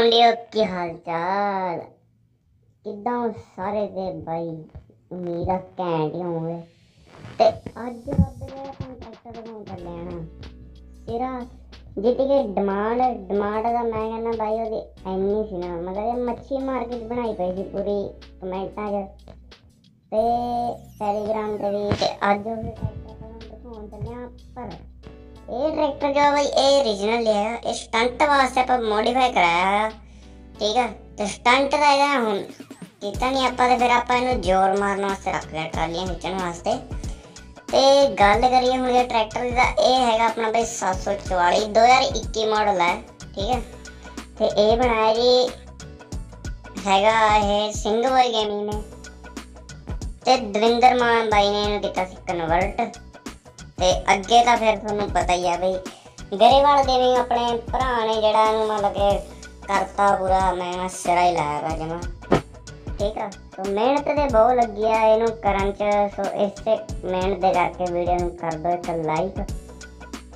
ਮੁੰਡਿਓ ਕੀ ਹਾਲ ਚਾਲ? ਕਿੱਦਾਂ ਸਾਰੇ ਦੇ ਬਾਈ ਉਮੀਦ ਘੈਂਟ ਹੀ ਹੋਵੇ। ਤੇ ਅੱਜ ਰੱਬ ਨੇ ਆਪਾਂ ਟਰੈਕਟਰ ਦਿਖਾਉਣ ਚੱਲੇ ਆ ਤੇਰਾ ਜਿੱਤੀ ਕਿ ਡਿਮਾਂਡ ਡਿਮਾਂਡ ਦਾ ਮੈਂ ਕਹਿੰਦਾ ਬਾਈ ਉਹਦੀ ਐਨੀ ਸੀ ਨਾ। ਮਤਲਬ ਇਹ ਮੱਛੀ ਮਾਰਕੀਟ ਬਣਾਈ ਪਈ ਸੀ ਪੂਰੀ ਕਮੈਂਟਾਂ 'ਚ। ਤੇ ਟੈਲੀਗ੍ਰਾਮ ਤੇ ਵੀ ਤੇ ਅੱਜ ਉਹ ਟਰੈਕਟਰ ਤੁਹਾਨੂੰ ਦਿਖਾਉਣ ਚੱਲੇ ਪਰ ਇਹ ਟਰੈਕਟਰ ਜੋ ਬਈ ਇਹ origignal ਹੈ ਇਹ ਸਟੰਟ ਵਾਸਤੇ ਆਪਾਂ ਮੋਡੀਫਾਈ ਕਰਾਇਆ ਆ ਠੀਕ ਹੈ ਤੇ ਸਟੰਟ ਦਾ ਇਹਦਾ ਹੁਣ ਕੀਤਾ ਨਹੀਂ ਆਪਾਂ ਤੇ ਫਿਰ ਆਪਾਂ ਇਹਨੂੰ ਜ਼ੋਰ ਮਾਰਨ ਵਾਸਤੇ ਰੱਖ ਲਿਆ ਟਰਾਲੀਆਂ ਖਿੱਚਣ ਵਾਸਤੇ ਤੇ ਗੱਲ ਕਰੀਏ ਹੁਣ ਇਹ ਟਰੈਕਟਰ ਦੀ ਇਹ ਹੈਗਾ ਆਪਣਾ ਬਈ 744 2021 ਮਾਡਲ ਹੈ ਠੀਕ ਹੈ ਤੇ ਇਹ ਬਣਾਇਆ ਜੀ ਹੈਗਾ ਇਹ ਸਿੰਘ ਗੇਮਿੰਗ ਨੇ ਤੇ ਦਵਿੰਦਰ ਮਾਨ ਬਾਈ ਨੇ ਇਹਨੂੰ ਕੀਤਾ ਸੀ ਕਨਵਰਟ ਤੇ ਅੱਗੇ ਤਾਂ ਫਿਰ ਤੁਹਾਨੂੰ ਪਤਾ ਹੀ ਆ ਬਈ ਗਰੇਵਾਲ ਦੇਵੀ ਆਪਣੇ ਭਰਾ ਨੇ ਜਿਹੜਾ ਇਹਨੂੰ ਮਤਲਬ ਕਿ ਕਰਤਾ ਪੂਰਾ, ਮੈਂ ਸਿਰਾ ਹੀ ਲਾਇਆ ਵਾ ਜਮਾ। ਠੀਕ ਆ? ਸੋ ਮਿਹਨਤ ਤੇ ਬਹੁਤ ਲੱਗੀ ਆ ਇਹਨੂੰ ਕਰਨ ਚ, ਸੋ ਇਸ ਤੇ ਮਿਹਨਤ ਦੇ ਕਰਕੇ ਵੀਡੀਓ ਨੂੰ ਕਰ ਦਿਓ ਇੱਕ ਲਾਈਕ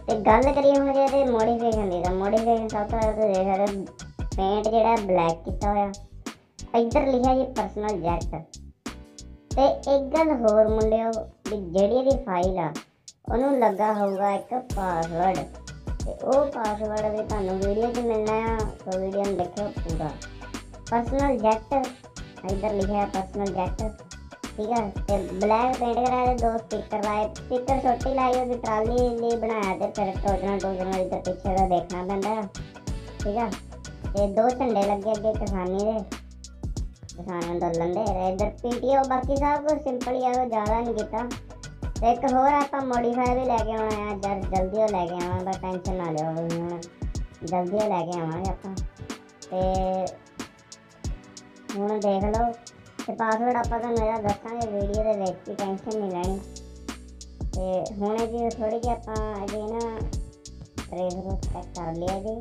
ਤੇ ਗੱਲ ਕਰੀਏ ਹੁਣ ਜੇ ਇਹਦੇ ਮੋਡੀਫਿਕੇਸ਼ਨ ਦੀ, ਤਾਂ ਮੋਡੀਫਿਕੇਸ਼ਨ ਸਭ ਤੋਂ ਪਹਿਲਾਂ ਦੇਖ ਸਕਦੇ ਪੇਂਟ ਜਿਹੜਾ ਬਲੈਕ ਕੀਤਾ ਹੋਇਆ। ਇੱਧਰ ਲਿਖਿਆ ਜੀ ਪਰਸਨਲ ਜੈਟ ਤੇ ਇੱਕ ਗੱਲ ਹੋਰ ਮੁੰਡਿਓ, ਵੀ ਜਿਹੜੀ ਇਹਦੀ ਫਾਈਲ ਆ ਉਹਨੂੰ ਲੱਗਾ ਹੋਊਗਾ ਇੱਕ ਪਾਸਵਰਡ ਤੇ ਉਹ ਪਾਸਵਰਡ ਵੀ ਤੁਹਾਨੂੰ ਵੀਡੀਓ 'ਚ ਮਿਲਣਾ ਆ ਸੋ ਵੀਡੀਓ ਨੂੰ ਦੇਖਿਓ ਪੂਰਾ। ਪਰਸਨਲ ਜੈਟ ਇੱਧਰ ਲਿਖਿਆ ਪਰਸਨਲ ਜੈਟ ਠੀਕ ਹੈ ਤੇ ਬਲੈਕ ਪੇਂਟ ਕਰਾਇਆ ਦੋ ਸਟicker ਲਾਏ ਸਟicker ਛੋਟੀ ਲਾਈ, ਉਹਦੀ ਟਰਾਲੀ ਲਈ ਬਣਾਇਆ ਤੇ ਫਿਰ ਟੋਜਣਾ ਟੋਜਣਾ ਇੱਧਰ ਪਿੱਛੇ ਦਾ ਦੇਖਣਾ ਪੈਂਦਾ ਠੀਕ ਆ, ਤੇ ਦੋ ਝੰਡੇ ਲੱਗੇ ਅੱਗੇ ਕਿਸਾਨੀ ਦੇ। ਕਿਸਾਨ ਅੰਦੋਲਨ ਦੇ। ਤੇ ਪੀਟੀਓ ਬਾਕੀ ਸਭ ਕੁਝ ਸਿੰਪਲ ਹੀ ਆ ਜ਼ਿਆਦਾ ਨਹੀਂ ਕੀਤਾ। ਇੱਕ ਹੋਰ ਆਪਾਂ ਮੋਡੀਫਾਈ ਵੀ ਲੈ ਕੇ ਆਉਣਾ ਆ ਜਦ ਜਲਦੀ ਉਹ ਲੈ ਕੇ ਆਵਾਂ, ਬਸ ਟੈਨਸ਼ਨ ਨਾ ਲਿਓ ਹੁਣ। ਜਲਦੀ ਉਹ ਲੈ ਕੇ ਆਵਾਂਗੇ ਆਪਾਂ। ਤੇ ਹੁਣ ਦੇਖ ਲਓ, ਤੇ ਪਾਸਵਰਡ ਆਪਾਂ ਤੁਹਾਨੂੰ ਇਹਦਾ ਦੱਸਾਂਗੇ ਵੀਡੀਓ ਦੇ ਵਿੱਚ ਹੀ ਟੈਨਸ਼ਨ ਨਹੀਂ ਲੈਣੀ। ਤੇ ਹੁਣ ਜੀ ਥੋੜੀ ਜਿਹੀ ਆਪਾਂ ਅਜੇ ਨਾ ਰੇਸ ਨੂੰ ਚੈੱਕ ਕਰ ਲਿਆ ਜੀ।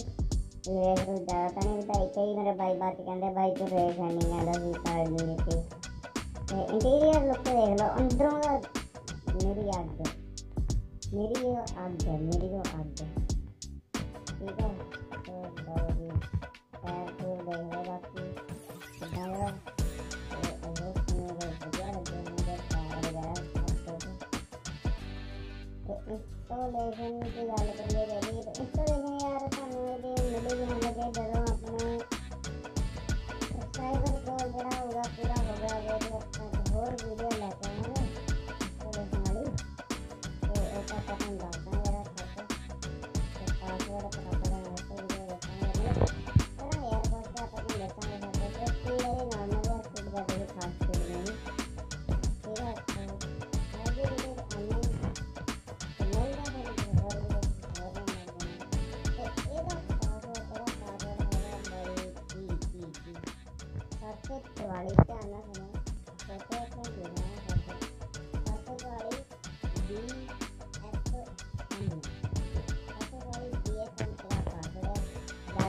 ਰੇਸ ਨੂੰ ਜ਼ਿਆਦਾ ਤਾਂ ਨਹੀਂ ਬਤਾਈ ਕਈ ਮੇਰੇ ਬਾਈ ਬਾਤ ਕਹਿੰਦੇ, ਬਾਈ ਤੂੰ ਰੇਸ ਨਹੀਂ ਆਂਦਾ ਵੀ ਕਰ ਨਹੀਂ ਤੇ ਇੰਟੀਰੀਅਰ ਲੁੱਕ ਦੇਖ ਲਓ, ਅੰਦਰੋਂ ਦਾ ਮੇਰੀ ਅੱਗ ਮੇਰੀ ਉਹ ਅੱਗ ਹੈ ਮੇਰੀ ਉਹ ਅੱਗ ਠੀਕ ਹੈ ਤੇ ਲਓ ਜੀ ਪੈਰ ਤੋਂ ਦੇਖ ਲਓ ਬਾਕੀ ਕਿੱਦਾਂ ਦਾ ਤੇ ਉਹ ਸੁਣੋ ਦੇ ਵਧੀਆ ਲੱਗੇ ਮੇਰੇ ਪੈਰ ਵਗੈਰਾ ਸਭ ਕੁਝ ਤੇ ਤੇ ਪਾਸਵਰਡ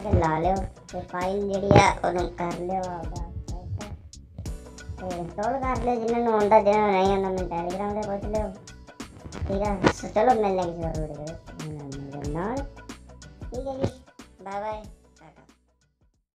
ਪਾਸਵਰਡ ਲਾ ਲਿਓ। ਤੇ ਜਿਹੜੀ ਆ, ਉਹਨੂੰ ਕਰ ਲਿਓ ਆਪਦਾ। ਤੇ ਇੰਸਟਾਲ ਕਰ ਲਿਓ ਜਿਨ੍ਹਾਂ ਨੂੰ ਆਉਂਦਾ ਜਿਹਨਾਂ ਨਹੀਂ ਆਉਂਦਾ, ਮੈਂ ਟੈਲੀਗ੍ਰਾਮ ਤੇ ਪੁੱਛ ਲਿਓ। ਠੀਕ ਆ? ਸੋ ਚਲੋ ਮਿਲਨੇ ਕਿਸੇ ਨਾਲ। ਠੀਕ ਹੈ ਜੀ। Bye bye